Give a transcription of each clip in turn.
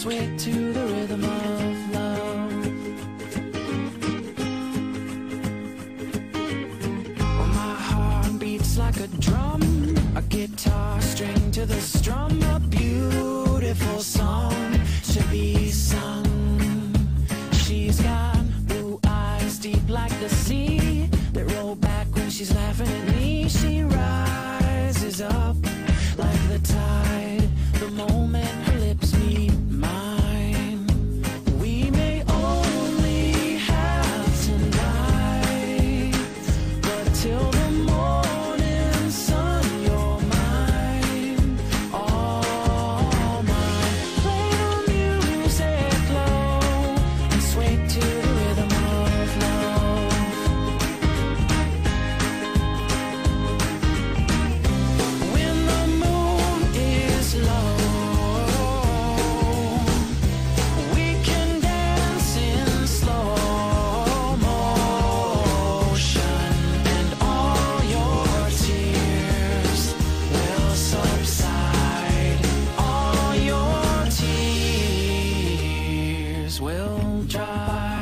sway to the rhythm of love. Well, my heart beats like a drum, a guitar string to the strum, a beautiful song to be sung. She's got blue eyes deep like the sea that roll back when she's laughing at me. She rises up tears will dry.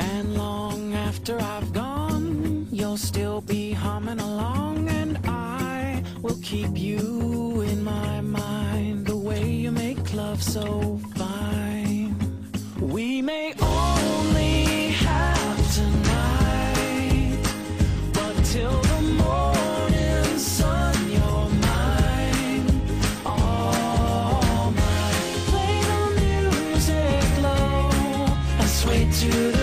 And long after I've gone, you'll still be humming along, keep you in my mind the way you make love so fine. We may only have tonight but till the morning sun you're mine. All my play the music low i sway to the